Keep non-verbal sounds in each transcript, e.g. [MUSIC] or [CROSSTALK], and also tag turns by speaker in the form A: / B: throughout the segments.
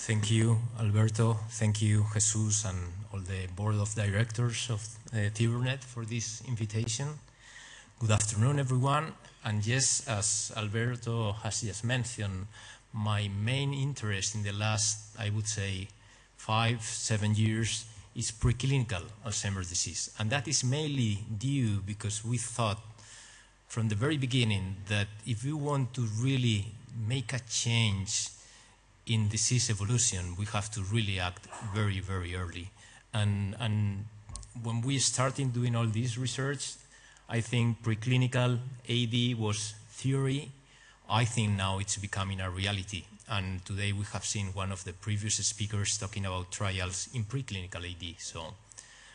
A: Thank you, Alberto. Thank you, Jesus, and all the board of directors of uh, CIBERNED for this invitation. Good afternoon, everyone. And yes, as Alberto has just mentioned, my main interest in the last, I would say, five, seven years is preclinical Alzheimer's disease. And that is mainly due because we thought from the very beginning that if we want to really make a change in disease evolution, we have to really act very, very early. And, and when we started doing all this research, I think preclinical AD was theory. I think now it's becoming a reality. And today we have seen one of the previous speakers talking about trials in preclinical AD. So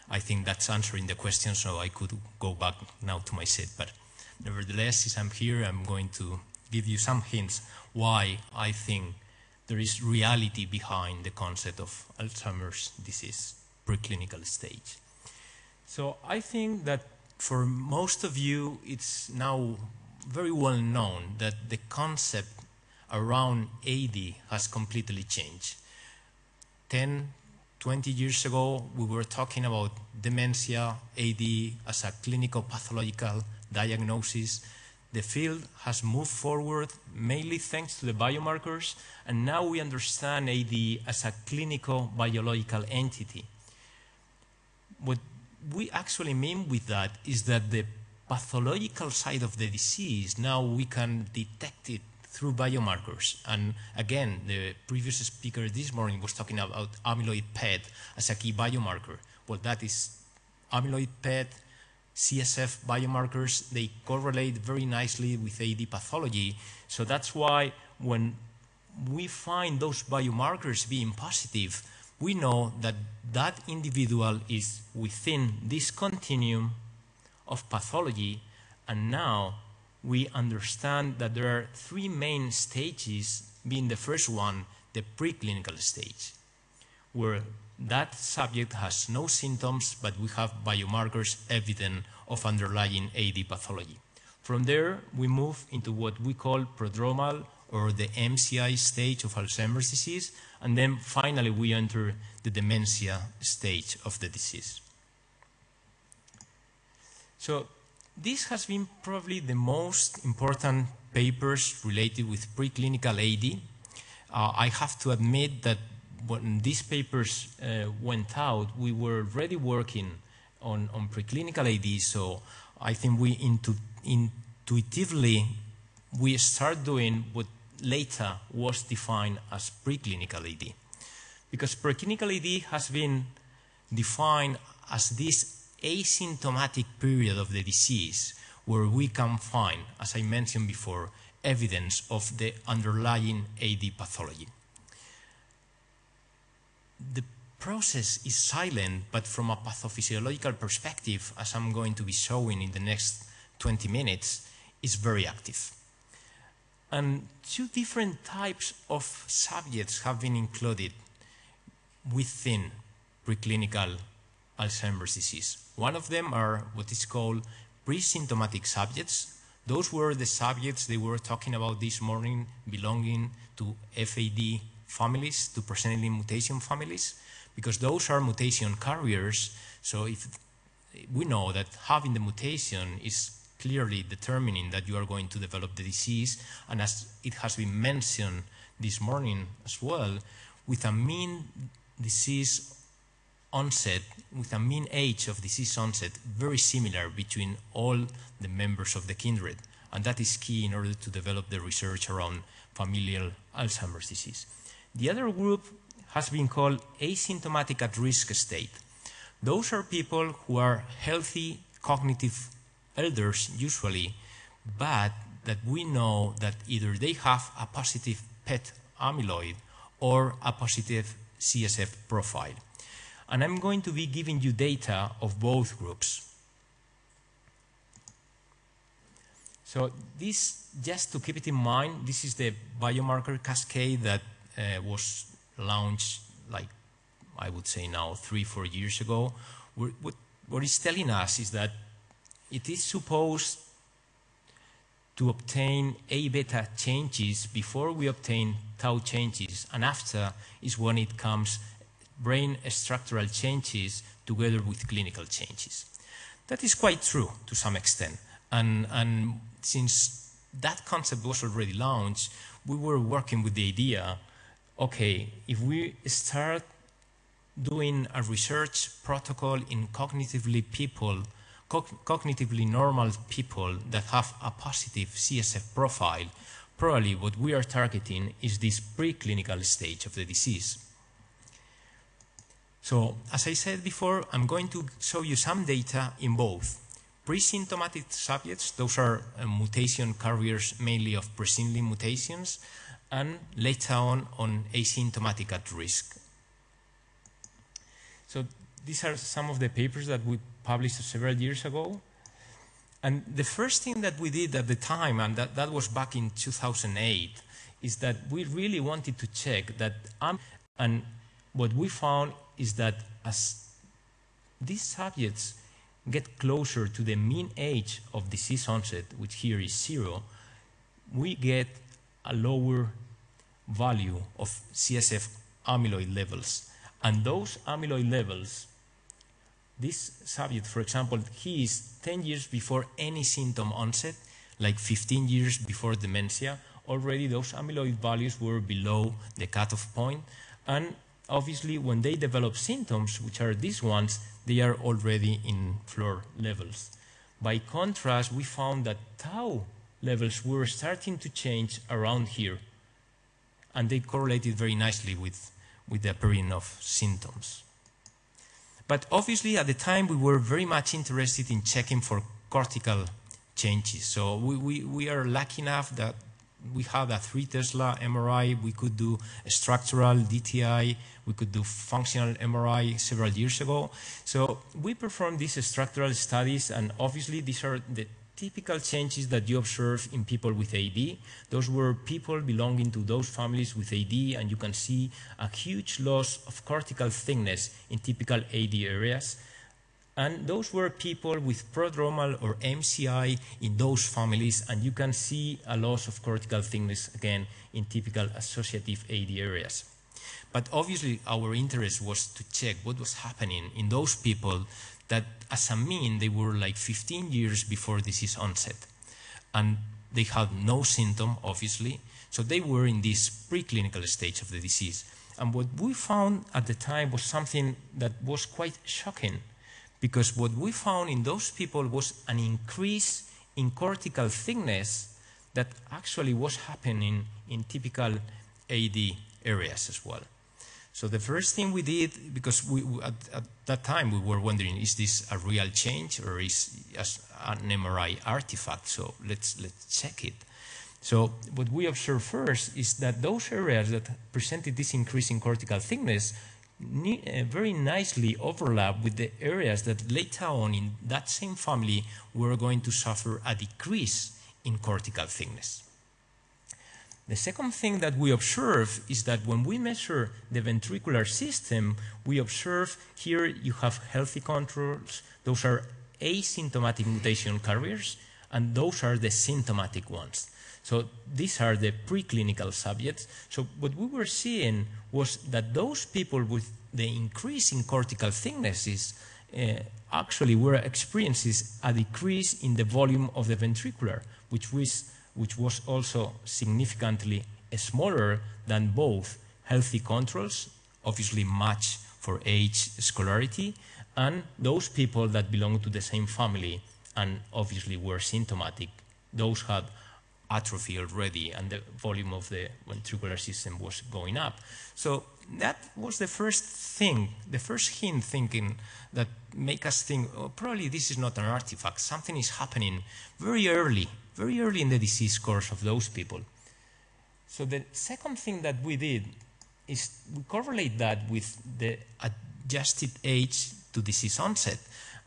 A: I think that's answering the question, so I could go back now to my seat. But nevertheless, since I'm here, I'm going to give you some hints why I think there is reality behind the concept of Alzheimer's disease preclinical stage. So I think that for most of you, it's now very well known that the concept around AD has completely changed. 10, 20 years ago, we were talking about dementia, AD as a clinical pathological diagnosis the field has moved forward mainly thanks to the biomarkers, and now we understand AD as a clinical biological entity. What we actually mean with that is that the pathological side of the disease, now we can detect it through biomarkers. And again, the previous speaker this morning was talking about amyloid PET as a key biomarker. Well, that is amyloid PET CSF biomarkers, they correlate very nicely with AD pathology. So that's why when we find those biomarkers being positive, we know that that individual is within this continuum of pathology. And now we understand that there are three main stages, being the first one, the preclinical stage, where that subject has no symptoms, but we have biomarkers evident of underlying AD pathology. From there, we move into what we call prodromal or the MCI stage of Alzheimer's disease, and then finally we enter the dementia stage of the disease. So this has been probably the most important papers related with preclinical AD. Uh, I have to admit that when these papers uh, went out, we were already working on, on preclinical AD, so I think we intu intuitively we start doing what later was defined as preclinical AD. Because preclinical AD has been defined as this asymptomatic period of the disease where we can find, as I mentioned before, evidence of the underlying AD pathology the process is silent, but from a pathophysiological perspective, as I'm going to be showing in the next 20 minutes, is very active. And two different types of subjects have been included within preclinical Alzheimer's disease. One of them are what is called pre-symptomatic subjects. Those were the subjects they were talking about this morning belonging to FAD families to presenilin mutation families because those are mutation carriers. So if we know that having the mutation is clearly determining that you are going to develop the disease, and as it has been mentioned this morning as well, with a mean disease onset, with a mean age of disease onset very similar between all the members of the kindred. And that is key in order to develop the research around familial Alzheimer's disease. The other group has been called asymptomatic at risk state. Those are people who are healthy cognitive elders usually, but that we know that either they have a positive PET amyloid or a positive CSF profile. And I'm going to be giving you data of both groups. So this, just to keep it in mind, this is the biomarker cascade that Uh, was launched like I would say now three, four years ago. What, what it's telling us is that it is supposed to obtain A beta changes before we obtain tau changes, and after is when it comes brain structural changes together with clinical changes. That is quite true to some extent. And, and since that concept was already launched, we were working with the idea, okay, if we start doing a research protocol in cognitively people, co cognitively normal people that have a positive CSF profile, probably what we are targeting is this preclinical stage of the disease. So, as I said before, I'm going to show you some data in both pre-symptomatic subjects, those are uh, mutation carriers mainly of presenilin mutations, and later on on asymptomatic at risk. So these are some of the papers that we published several years ago. And the first thing that we did at the time, and that, that was back in 2008, is that we really wanted to check that, um, and what we found is that as these subjects get closer to the mean age of disease onset, which here is zero, we get a lower value of CSF amyloid levels. And those amyloid levels, this subject, for example, he is 10 years before any symptom onset, like 15 years before dementia, already those amyloid values were below the cutoff point, and obviously when they develop symptoms, which are these ones, they are already in floor levels. By contrast, we found that tau levels were starting to change around here, and they correlated very nicely with, with the appearing of symptoms. But obviously, at the time, we were very much interested in checking for cortical changes. So we, we, we are lucky enough that we had a 3 Tesla MRI, we could do structural DTI, we could do functional MRI several years ago. So we performed these structural studies, and obviously these are the typical changes that you observe in people with AD. Those were people belonging to those families with AD, and you can see a huge loss of cortical thickness in typical AD areas. And those were people with prodromal or MCI in those families, and you can see a loss of cortical thickness again in typical associative AD areas. But obviously, our interest was to check what was happening in those people that, as a mean, they were like 15 years before disease onset. And they had no symptom, obviously, so they were in this preclinical stage of the disease. And what we found at the time was something that was quite shocking because what we found in those people was an increase in cortical thickness that actually was happening in typical AD areas as well. So the first thing we did, because we, at, at, that time we were wondering, is this a real change or is an MRI artifact? So let's, let's check it. So what we observed first is that those areas that presented this increase in cortical thickness uh, very nicely overlap with the areas that later on in that same family were going to suffer a decrease in cortical thickness. The second thing that we observe is that when we measure the ventricular system, we observe here you have healthy controls. Those are asymptomatic mutation carriers, and those are the symptomatic ones. So these are the preclinical subjects. So what we were seeing was that those people with the increase in cortical thicknesses uh, actually were experiencing a decrease in the volume of the ventricular, which was, which was also significantly smaller than both healthy controls, obviously much for age, scolarity, and those people that belong to the same family and obviously were symptomatic. Those had atrophy already and the volume of the ventricular system was going up. So that was the first thing, the first hint thinking that make us think, oh, probably this is not an artifact. Something is happening very early, very early in the disease course of those people. So the second thing that we did is we correlate that with the adjusted age to disease onset.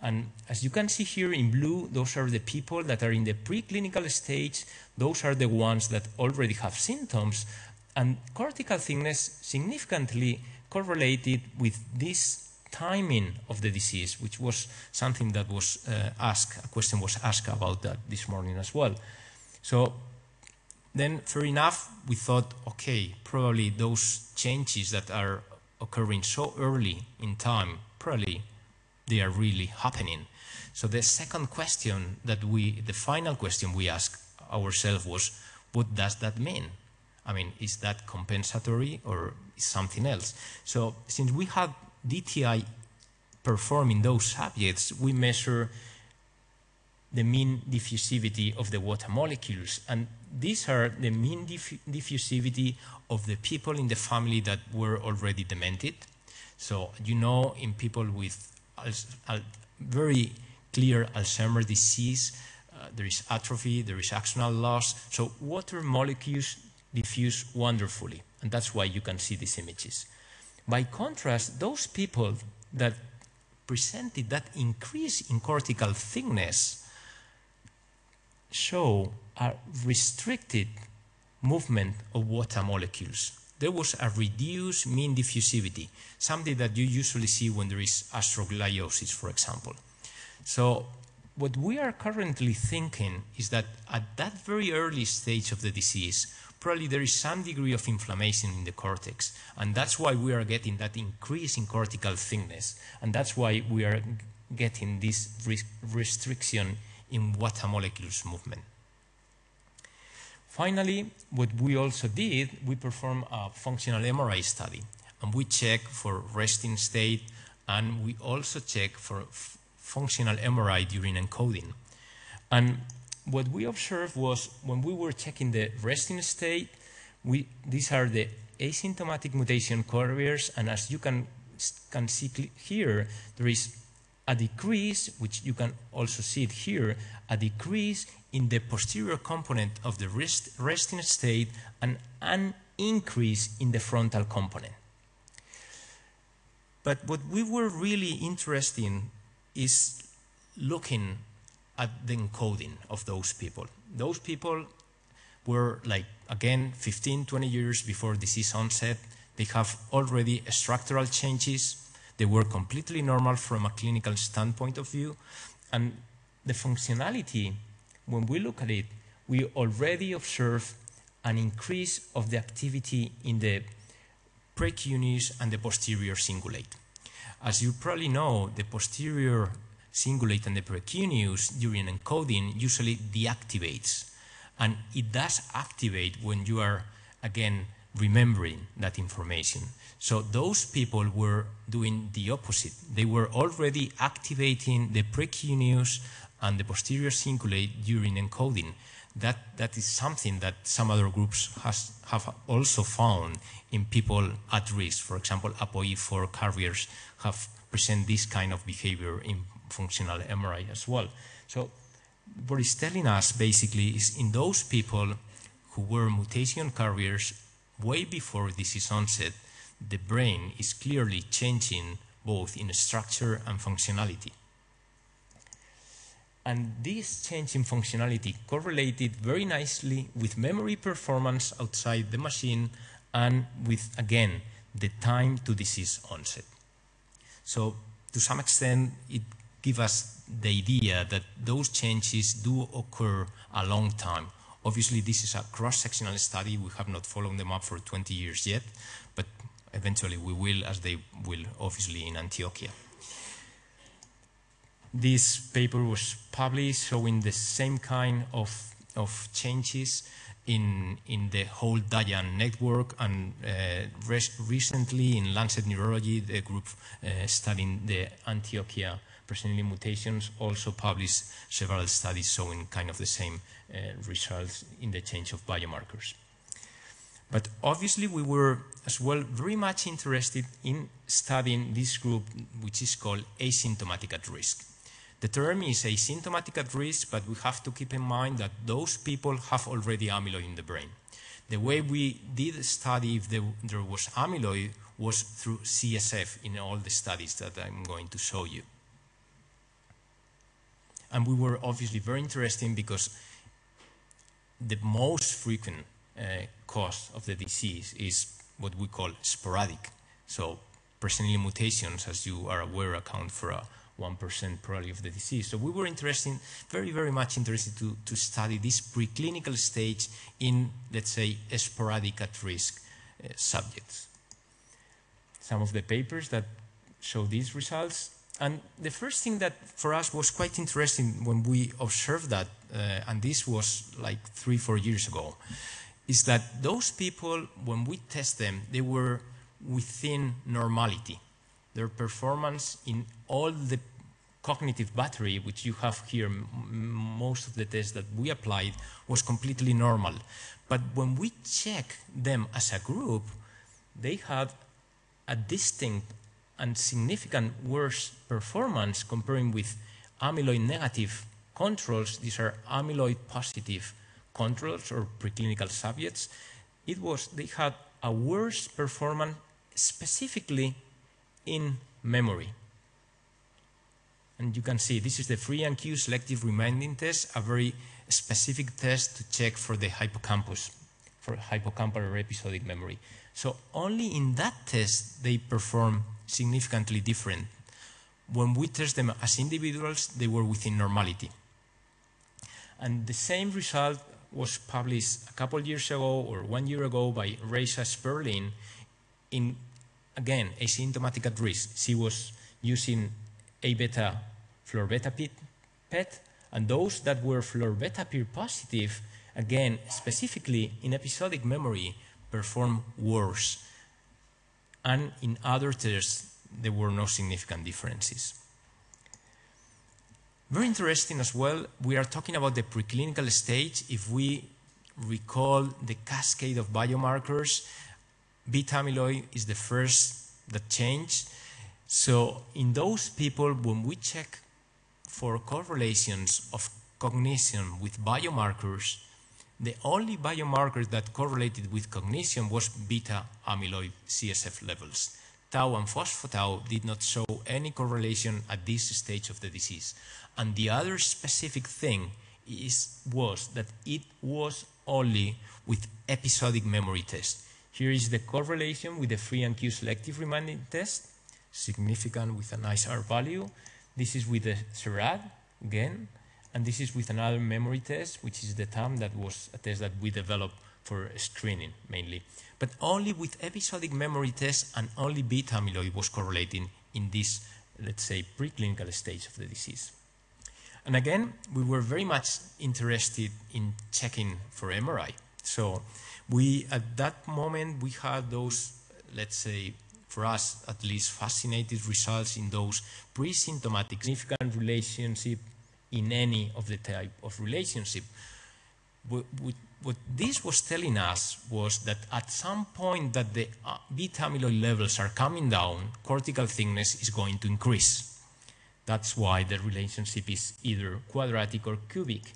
A: And as you can see here in blue, those are the people that are in the preclinical stage. Those are the ones that already have symptoms. And cortical thickness significantly correlated with this timing of the disease, which was something that was uh, asked, a question was asked about that this morning as well. So then, fair enough, we thought, okay, probably those changes that are occurring so early in time, probably they are really happening. So the second question that we, the final question we asked ourselves was, what does that mean? I mean, is that compensatory or something else? So since we have DTI performing those subjects, we measure the mean diffusivity of the water molecules. And these are the mean diff diffusivity of the people in the family that were already demented. So you know in people with very clear Alzheimer's disease, uh, there is atrophy, there is axonal loss. So water molecules diffuse wonderfully, and that's why you can see these images. By contrast, those people that presented that increase in cortical thickness show a restricted movement of water molecules. There was a reduced mean diffusivity, something that you usually see when there is astrogliosis, for example. So what we are currently thinking is that at that very early stage of the disease, probably there is some degree of inflammation in the cortex. And that's why we are getting that increase in cortical thickness. And that's why we are getting this restriction in water molecules movement. Finally, what we also did, we performed a functional MRI study, and we check for resting state, and we also check for functional MRI during encoding. And what we observed was when we were checking the resting state, we, these are the asymptomatic mutation carriers, and as you can, can see here, there is a decrease, which you can also see it here, a decrease in the posterior component of the rest, resting state and an increase in the frontal component. But what we were really interested in is looking at the encoding of those people. Those people were like, again, 15, 20 years before disease onset. They have already structural changes they were completely normal from a clinical standpoint of view. And the functionality, when we look at it, we already observe an increase of the activity in the precuneus and the posterior cingulate. As you probably know, the posterior cingulate and the precuneus during encoding usually deactivates. And it does activate when you are, again, remembering that information. So those people were doing the opposite. They were already activating the precuneus and the posterior cingulate during encoding. That, that is something that some other groups has, have also found in people at risk. For example, APOE4 carriers have present this kind of behavior in functional MRI as well. So what it's telling us basically is in those people who were mutation carriers way before disease onset, the brain is clearly changing both in structure and functionality. And this change in functionality correlated very nicely with memory performance outside the machine and with, again, the time to disease onset. So to some extent, it gives us the idea that those changes do occur a long time. Obviously, this is a cross-sectional study. We have not followed them up for 20 years yet, but Eventually we will, as they will obviously in Antioquia. This paper was published showing the same kind of, of changes in, in the whole DIAN network and uh, recently in Lancet Neurology, the group uh, studying the Antioquia presenilin mutations also published several studies showing kind of the same uh, results in the change of biomarkers. But obviously we were as well very much interested in studying this group which is called asymptomatic at risk. The term is asymptomatic at risk, but we have to keep in mind that those people have already amyloid in the brain. The way we did study if there was amyloid was through CSF in all the studies that I'm going to show you. And we were obviously very interested because the most frequent uh, cause of the disease is what we call sporadic. So presenilin mutations, as you are aware, account for a 1% probably of the disease. So we were interested, very, very much interested to, to study this preclinical stage in, let's say, sporadic at risk uh, subjects. Some of the papers that show these results. And the first thing that for us was quite interesting when we observed that, uh, and this was like three, four years ago, is that those people, when we test them, they were within normality. Their performance in all the cognitive battery, which you have here, most of the tests that we applied, was completely normal. But when we check them as a group, they had a distinct and significant worse performance comparing with amyloid negative controls. These are amyloid positive controls or preclinical subjects. It was, they had a worse performance specifically in memory. And you can see this is the free and cued selective reminding test, a very specific test to check for the hippocampus, for hippocampal or episodic memory. So only in that test they perform significantly different. When we test them as individuals, they were within normality. And the same result was published a couple years ago or one year ago by Reisa Sperling in, again, asymptomatic at risk. She was using A beta beta PET, and those that were florbetapir positive, again, specifically in episodic memory, performed worse. And in other tests, there were no significant differences. Very interesting as well, we are talking about the preclinical stage. If we recall the cascade of biomarkers, beta amyloid is the first that changed. So in those people, when we check for correlations of cognition with biomarkers, the only biomarker that correlated with cognition was beta amyloid CSF levels. Tau and phospho-tau did not show any correlation at this stage of the disease. And the other specific thing is, was that it was only with episodic memory test. Here is the correlation with the free and cued selective reminding test, significant with a nice R value. This is with the CERAD, again, and this is with another memory test, which is the TAM that was a test that we developed for screening mainly. But only with episodic memory tests and only beta amyloid was correlating in this, let's say, preclinical stage of the disease. And again, we were very much interested in checking for MRI. So we, at that moment, we had those, let's say, for us at least, fascinated results in those pre-symptomatic significant relationship in any of the type of relationship. What, this was telling us was that at some point that the uh, beta amyloid levels are coming down, cortical thickness is going to increase. That's why the relationship is either quadratic or cubic.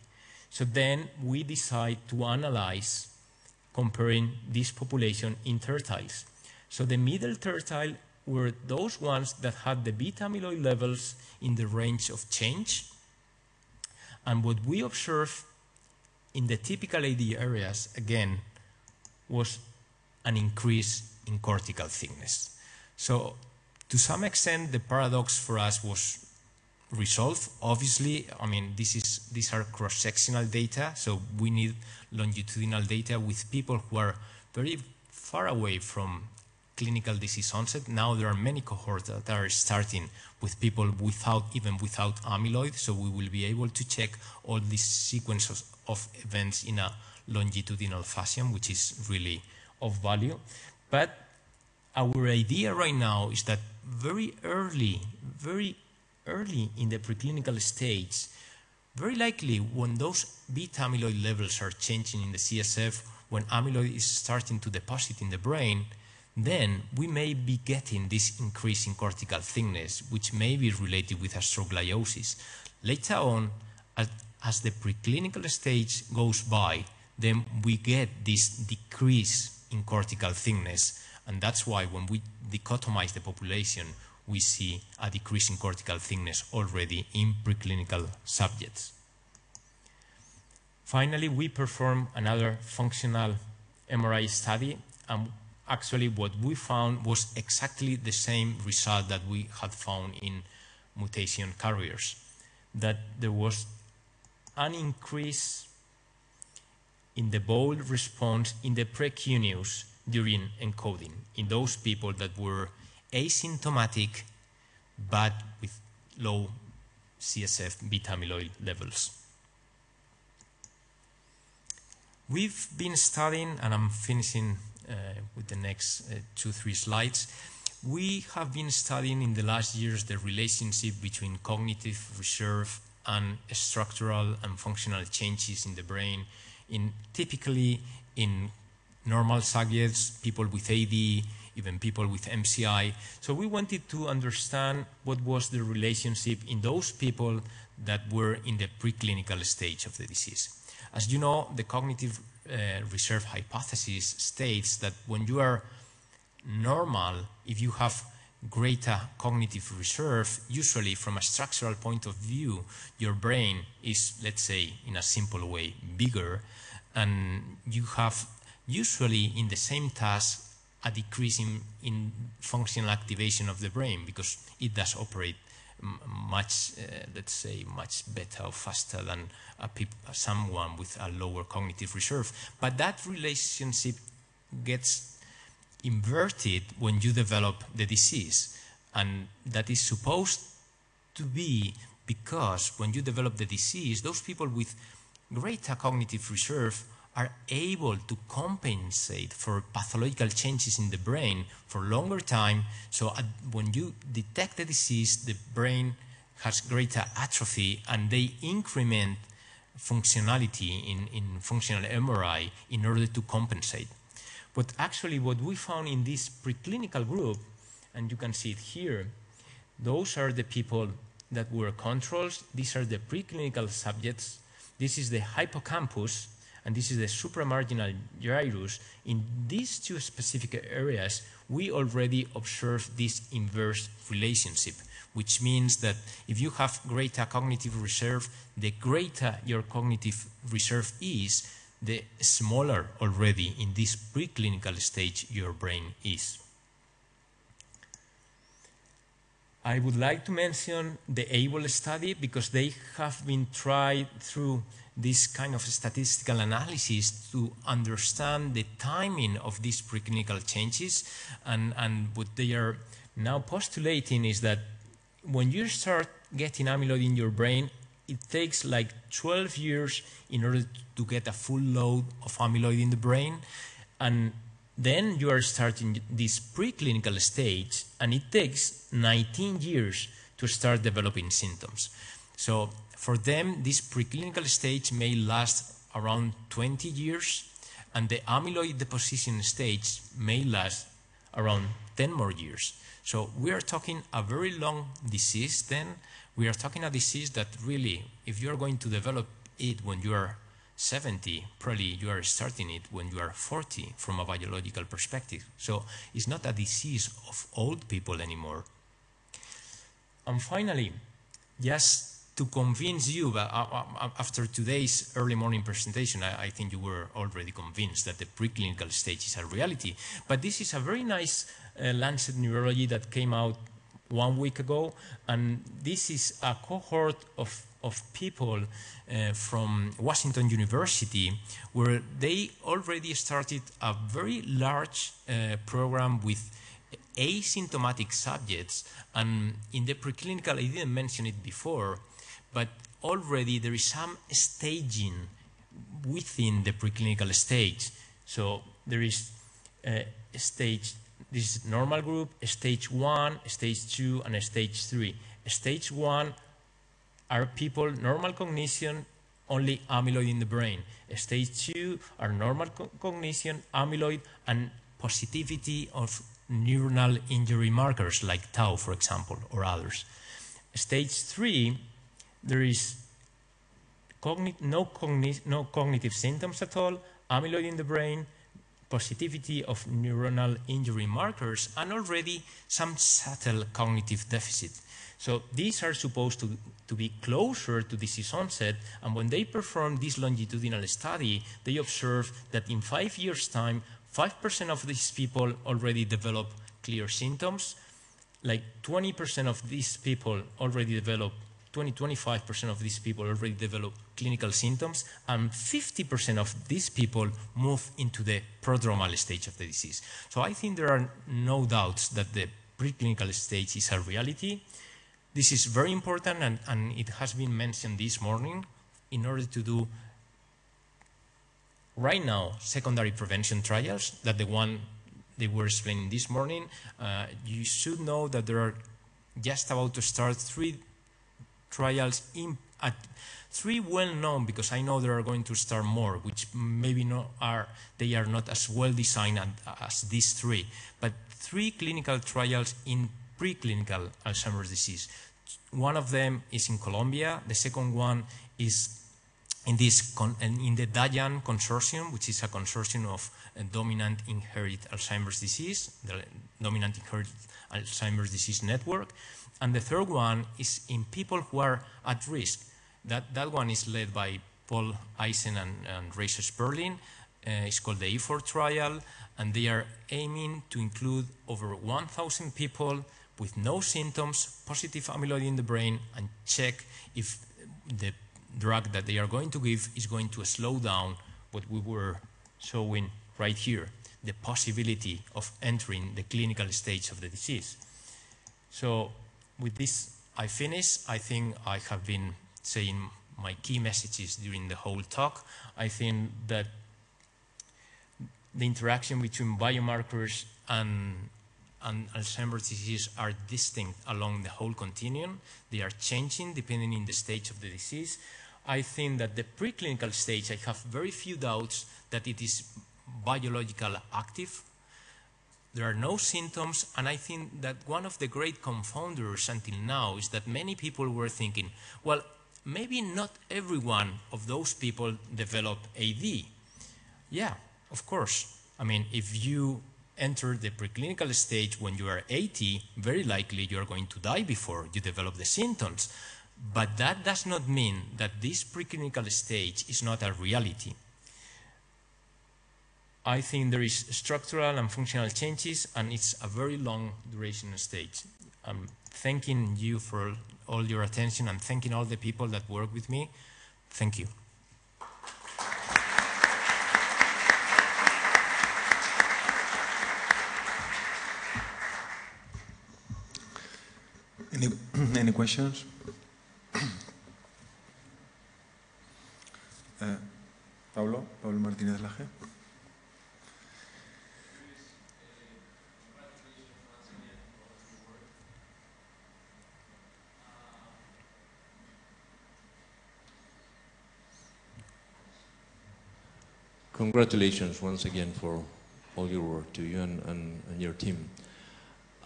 A: So then we decide to analyze comparing this population in tertiles. So the middle tertile were those ones that had the beta amyloid levels in the range of change and what we observed in the typical AD areas, again, was an increase in cortical thickness. So to some extent, the paradox for us was resolved. Obviously, I mean, this is, these are cross-sectional data, so we need longitudinal data with people who are very far away from clinical disease onset. Now there are many cohorts that are starting with people without, even without amyloid, so we will be able to check all these sequences of events in a longitudinal fashion, which is really of value. But our idea right now is that very early, very early in the preclinical stage, very likely when those beta amyloid levels are changing in the CSF, when amyloid is starting to deposit in the brain, then we may be getting this increase in cortical thickness, which may be related with astrogliosis. Later on, as, the preclinical stage goes by, then we get this decrease in cortical thickness. And that's why when we dichotomize the population, we see a decrease in cortical thickness already in preclinical subjects. Finally, we perform another functional MRI study, and actually what we found was exactly the same result that we had found in mutation carriers, that there was an increase in the bold response in the precuneus during encoding in those people that were asymptomatic but with low CSF beta amyloid levels. We've been studying, and I'm finishing with the next uh, two, three slides. We have been studying in the last years the relationship between cognitive reserve and structural and functional changes in the brain, in typically in normal subjects, people with AD, even people with MCI. So we wanted to understand what was the relationship in those people that were in the preclinical stage of the disease. As you know, the cognitive uh, reserve hypothesis states that when you are normal, if you have greater cognitive reserve, usually from a structural point of view, your brain is, let's say, in a simple way, bigger, and you have usually in the same task a decrease in, in functional activation of the brain because it does operate much, uh, let's say, much better or faster than someone with a lower cognitive reserve. But that relationship gets inverted when you develop the disease. And that is supposed to be because when you develop the disease, those people with greater cognitive reserve are able to compensate for pathological changes in the brain for longer time. So uh, when you detect the disease, the brain has greater atrophy and they increment functionality in, in functional MRI in order to compensate. But actually what we found in this preclinical group, and you can see it here, those are the people that were controls. These are the preclinical subjects. This is the hippocampus and this is the supramarginal gyrus, in these two specific areas, we already observe this inverse relationship, which means that if you have greater cognitive reserve, the greater your cognitive reserve is, the smaller already in this preclinical stage your brain is. I would like to mention the AIBL study because they have been tried through this kind of statistical analysis to understand the timing of these preclinical changes. And, and what they are now postulating is that when you start getting amyloid in your brain, it takes like 12 years in order to get a full load of amyloid in the brain. And then you are starting this preclinical stage, and it takes 19 years to start developing symptoms. So for them, this preclinical stage may last around 20 years, and the amyloid deposition stage may last around 10 more years. So we are talking a very long disease then. We are talking a disease that really, if you are going to develop it when you are 70, probably you are starting it when you are 40 from a biological perspective. So it's not a disease of old people anymore. And finally, just to convince you, but uh, uh, uh, after today's early morning presentation, I, I, think you were already convinced that the preclinical stage is a reality. But this is a very nice uh, Lancet Neurology that came out one week ago, and this is a cohort of, of people uh, from Washington University where they already started a very large uh, program with asymptomatic subjects. And in the preclinical, I didn't mention it before, but already there is some staging within the preclinical stage. So there is uh, a stage, this is normal group, stage one, stage two, and stage three. Stage one are people, normal cognition, only amyloid in the brain. Stage two are normal co cognition, amyloid, and positivity of neuronal injury markers like tau, for example, or others. Stage three there is no, no cognitive symptoms at all, amyloid in the brain, positivity of neuronal injury markers, and already some subtle cognitive deficit. So these are supposed to, to be closer to disease onset, and when they perform this longitudinal study, they observe that in five years' time, 5% of these people already develop clear symptoms, like 20% of these people already develop 20, 25% of these people already develop clinical symptoms, and 50% of these people move into the prodromal stage of the disease. So I think there are no doubts that the preclinical stage is a reality. This is very important, and, and it has been mentioned this morning in order to do right now secondary prevention trials that the one they were explaining this morning. Uh, you should know that there are just about to start three trials in at three well known because I know there are going to start more, which maybe not are they are not as well designed as these three, but three clinical trials in preclinical Alzheimer's disease. One of them is in Colombia. The second one is in this in the DIAN consortium, which is a consortium of uh, dominant inherited Alzheimer's disease, the dominant inherited Alzheimer's disease network. And the third one is in people who are at risk. That, that one is led by Paul Aisen and, and Rachel Sperling. Uh, it's called the A4 trial, and they are aiming to include over 1,000 people with no symptoms, positive amyloid in the brain, and check if the drug that they are going to give is going to slow down what we were showing right here, the possibility of entering the clinical stage of the disease. So with this, I finish. I think I have been saying my key messages during the whole talk. I think that the interaction between biomarkers and, and Alzheimer's disease are distinct along the whole continuum. They are changing depending on the stage of the disease. I think that the preclinical stage, I have very few doubts that it is biological active there are no symptoms, and I think that one of the great confounders until now is that many people were thinking, well, maybe not every one of those people develop AD. Yeah, of course. I mean, if you enter the preclinical stage when you are 80, very likely you are going to die before you develop the symptoms. But that does not mean that this preclinical stage is not a reality. I think there is structural and functional changes, and it's a very long duration stage. I'm thanking you for all your attention and thanking all the people that work with me. Thank you.
B: Any, [CLEARS THROAT] any questions? [CLEARS THROAT] Uh, Pablo, Pablo Martínez Lage.
C: Congratulations once again for all your work to you and, and, and your team.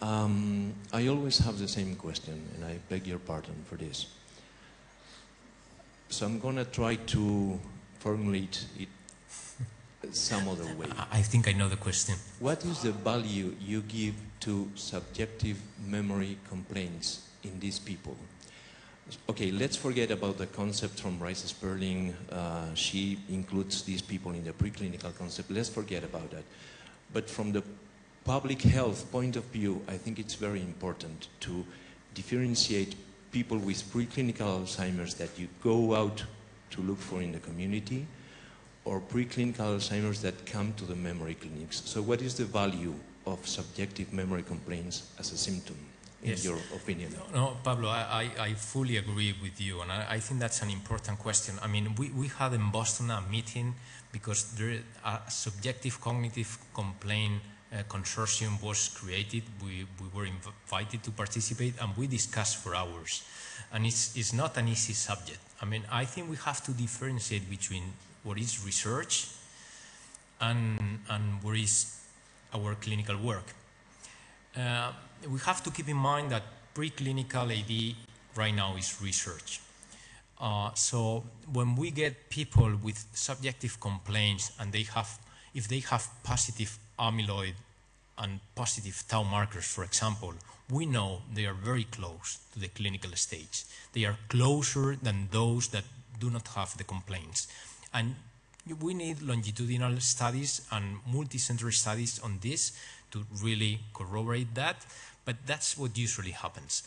C: Um, I always have the same question, and I beg your pardon for this. So I'm going to try to formulate it some other way.
A: I think I know the question.
C: What is the value you give to subjective memory complaints in these people? Okay, let's forget about the concept from Reisa Sperling. Uh, she includes these people in the preclinical concept. Let's forget about that. But from the public health point of view, I think it's very important to differentiate people with preclinical Alzheimer's that you go out to look for in the community or preclinical Alzheimer's that come to the memory clinics. So what is the value of subjective memory complaints as a symptom? In yes. your opinion?
A: No, no Pablo, I, I, fully agree with you, and I, I, think that's an important question. I mean, we, we had in Boston a meeting because there, a subjective cognitive complaint uh, consortium was created. We, we were invited to participate, and we discussed for hours. And it's, it's not an easy subject. I mean, I think we have to differentiate between what is research and, and what is our clinical work. Uh, we have to keep in mind that preclinical AD right now is research. Uh, so when we get people with subjective complaints and they have, if they have positive amyloid and positive tau markers, for example, we know they are very close to the clinical stage. They are closer than those that do not have the complaints. And we need longitudinal studies and multi-center studies on this to really corroborate that. But that's what usually happens.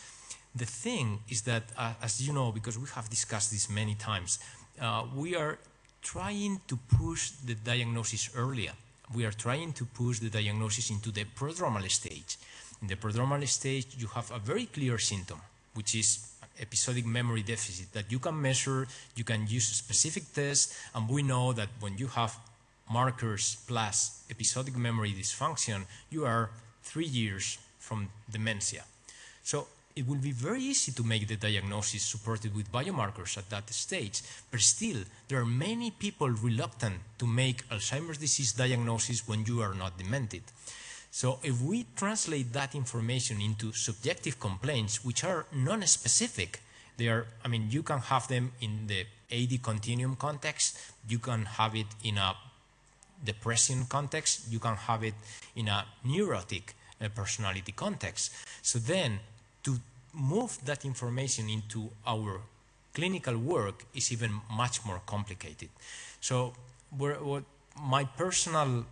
A: The thing is that, uh, as you know, because we have discussed this many times, uh, we are trying to push the diagnosis earlier. We are trying to push the diagnosis into the prodromal stage. In the prodromal stage, you have a very clear symptom, which is episodic memory deficit that you can measure, you can use specific tests, and we know that when you have markers plus episodic memory dysfunction, you are three years from dementia. So it will be very easy to make the diagnosis supported with biomarkers at that stage, but still, there are many people reluctant to make Alzheimer's disease diagnosis when you are not demented. So if we translate that information into subjective complaints, which are non-specific, they are, I mean, you can have them in the AD continuum context, you can have it in a depression context, you can have it in a neurotic uh, personality context. So then, to move that information into our clinical work is even much more complicated. So my personal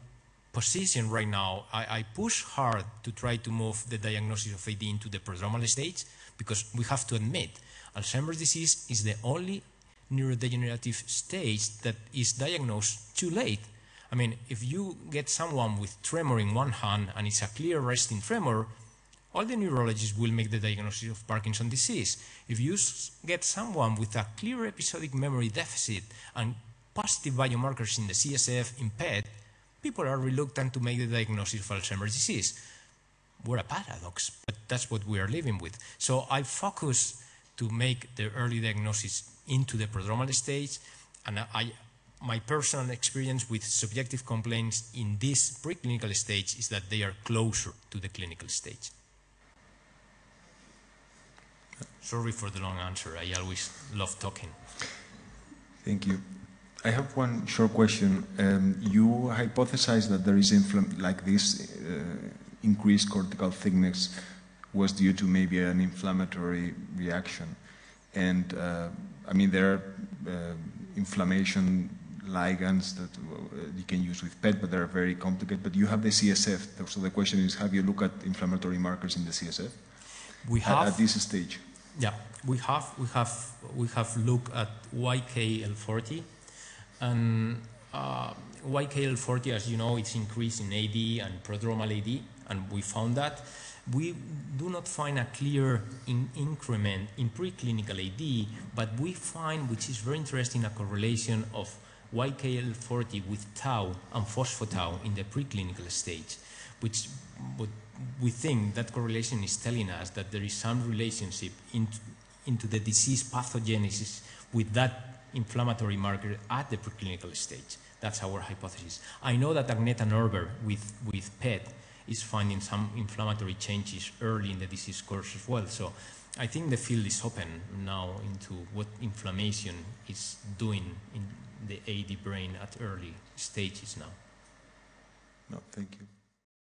A: position right now, I, I, push hard to try to move the diagnosis of AD into the prodromal stage because we have to admit Alzheimer's disease is the only neurodegenerative stage that is diagnosed too late. I mean, if you get someone with tremor in one hand and it's a clear resting tremor, all the neurologists will make the diagnosis of Parkinson's disease. If you get someone with a clear episodic memory deficit and positive biomarkers in the CSF in PET, people are reluctant to make the diagnosis of Alzheimer's disease. We're a paradox, but that's what we are living with. So I focus to make the early diagnosis into the prodromal stage, and I, my personal experience with subjective complaints in this preclinical stage is that they are closer to the clinical stage. Sorry for the long answer. I always love talking.
B: Thank you. I have one short question. Um, you hypothesize that there is like this uh, increased cortical thickness was due to maybe an inflammatory reaction, and uh, I mean there are uh, inflammation ligands that uh, you can use with PET, but they're very complicated. But you have the CSF, so the question is: Have you looked at inflammatory markers in the CSF?
A: We have
B: at, at this stage.
A: Yeah, we have we have we have looked at YKL40, and uh, YKL40, as you know, it's increased in AD and prodromal AD, and we found that. We do not find a clear in increment in preclinical AD, but we find, which is very interesting, a correlation of YKL40 with tau and phospho-tau in the preclinical stage, which we think that correlation is telling us that there is some relationship into, into the disease pathogenesis with that inflammatory marker at the preclinical stage. That's our hypothesis. I know that Agneta Nordberg with, with PET is finding some inflammatory changes early in the disease course as well. So I think the field is open now into what inflammation is doing in the AD brain at early stages now.
B: No, thank you.